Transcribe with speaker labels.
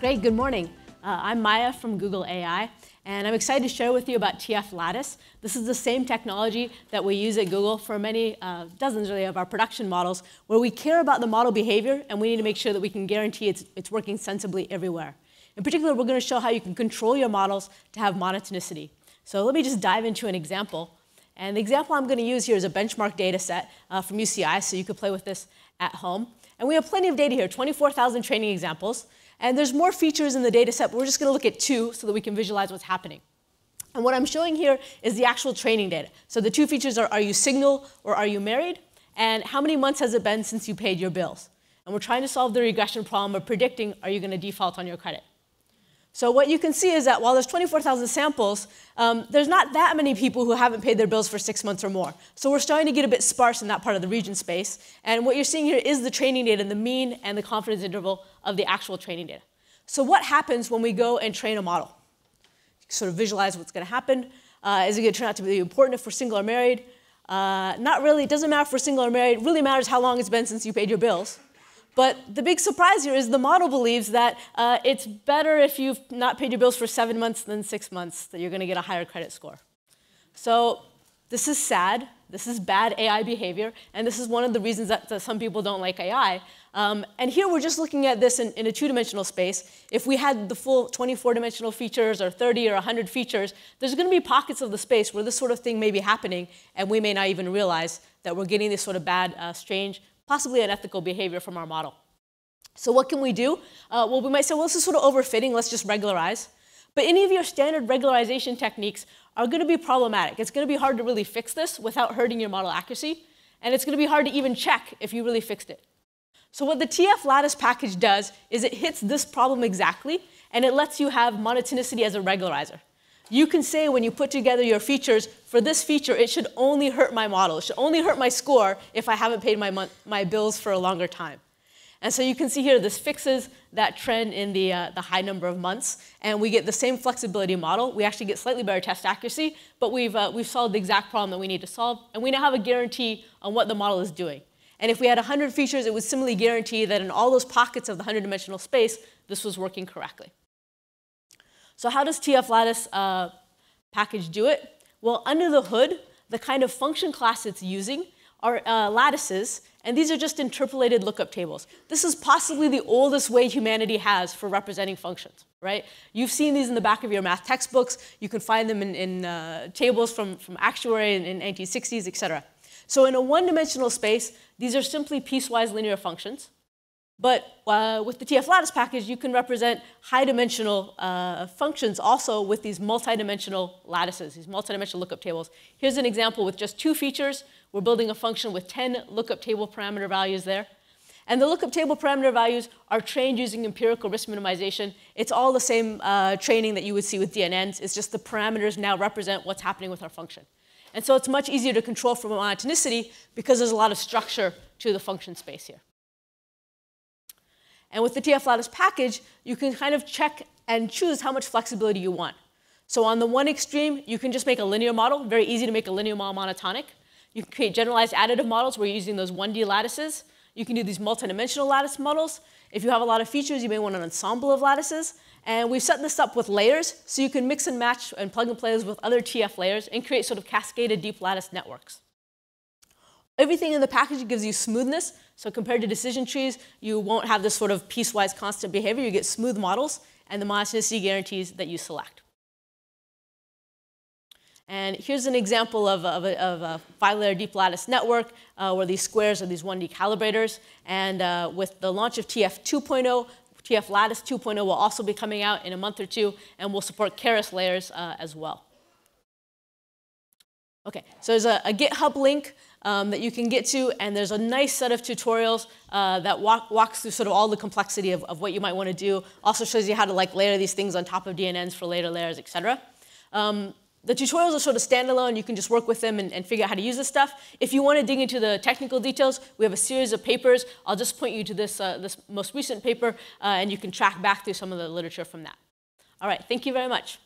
Speaker 1: Great, good morning. Uh, I'm Maya from Google AI, and I'm excited to share with you about TF Lattice. This is the same technology that we use at Google for many, uh, dozens really, of our production models, where we care about the model behavior, and we need to make sure that we can guarantee it's, it's working sensibly everywhere. In particular, we're going to show how you can control your models to have monotonicity. So let me just dive into an example. And the example I'm going to use here is a benchmark data set uh, from UCI, so you could play with this at home. And we have plenty of data here, 24,000 training examples. And there's more features in the data set, but we're just going to look at two so that we can visualize what's happening. And what I'm showing here is the actual training data. So the two features are, are you single or are you married? And how many months has it been since you paid your bills? And we're trying to solve the regression problem of predicting, are you going to default on your credit? So what you can see is that while there's 24,000 samples, um, there's not that many people who haven't paid their bills for six months or more. So we're starting to get a bit sparse in that part of the region space. And what you're seeing here is the training data, and the mean and the confidence interval of the actual training data. So what happens when we go and train a model? Sort of visualize what's going to happen. Uh, is it going to turn out to be important if we're single or married? Uh, not really. It doesn't matter if we're single or married. It really matters how long it's been since you paid your bills. But the big surprise here is the model believes that uh, it's better if you've not paid your bills for seven months than six months, that you're going to get a higher credit score. So this is sad. This is bad AI behavior. And this is one of the reasons that, that some people don't like AI. Um, and here we're just looking at this in, in a two-dimensional space. If we had the full 24-dimensional features or 30 or 100 features, there's going to be pockets of the space where this sort of thing may be happening, and we may not even realize that we're getting this sort of bad, uh, strange possibly unethical behavior from our model. So what can we do? Uh, well, we might say, well, this is sort of overfitting. Let's just regularize. But any of your standard regularization techniques are going to be problematic. It's going to be hard to really fix this without hurting your model accuracy. And it's going to be hard to even check if you really fixed it. So what the TF Lattice package does is it hits this problem exactly, and it lets you have monotonicity as a regularizer you can say when you put together your features, for this feature, it should only hurt my model. It should only hurt my score if I haven't paid my, my bills for a longer time. And so you can see here, this fixes that trend in the, uh, the high number of months. And we get the same flexibility model. We actually get slightly better test accuracy, but we've, uh, we've solved the exact problem that we need to solve. And we now have a guarantee on what the model is doing. And if we had 100 features, it would similarly guarantee that in all those pockets of the 100-dimensional space, this was working correctly. So how does TF Lattice uh, package do it? Well, under the hood, the kind of function class it's using are uh, lattices, and these are just interpolated lookup tables. This is possibly the oldest way humanity has for representing functions, right? You've seen these in the back of your math textbooks. You can find them in, in uh, tables from, from actuary in, in 1960s, et cetera. So in a one-dimensional space, these are simply piecewise linear functions. But uh, with the TF lattice package, you can represent high-dimensional uh, functions also with these multidimensional lattices, these multidimensional lookup tables. Here's an example with just two features. We're building a function with 10 lookup table parameter values there. And the lookup table parameter values are trained using empirical risk minimization. It's all the same uh, training that you would see with DNNs. It's just the parameters now represent what's happening with our function. And so it's much easier to control for monotonicity because there's a lot of structure to the function space here. And with the TF Lattice package, you can kind of check and choose how much flexibility you want. So on the one extreme, you can just make a linear model, very easy to make a linear model monotonic. You can create generalized additive models where you're using those 1D lattices. You can do these multidimensional lattice models. If you have a lot of features, you may want an ensemble of lattices. And we've set this up with layers, so you can mix and match and plug and play with other TF layers and create sort of cascaded deep lattice networks. Everything in the package gives you smoothness. So compared to decision trees, you won't have this sort of piecewise constant behavior. You get smooth models, and the monotonicity guarantees that you select. And here's an example of, of, a, of a five-layer deep lattice network uh, where these squares are these 1D calibrators. And uh, with the launch of TF 2.0, TF Lattice 2.0 will also be coming out in a month or two, and will support Keras layers uh, as well. Okay, so there's a, a GitHub link um, that you can get to, and there's a nice set of tutorials uh, that walk, walks through sort of all the complexity of, of what you might want to do. Also shows you how to like layer these things on top of DNNs for later layers, et cetera. Um, the tutorials are sort of standalone. You can just work with them and, and, figure out how to use this stuff. If you want to dig into the technical details, we have a series of papers. I'll just point you to this, uh, this most recent paper, uh, and you can track back through some of the literature from that. All right, thank you very much.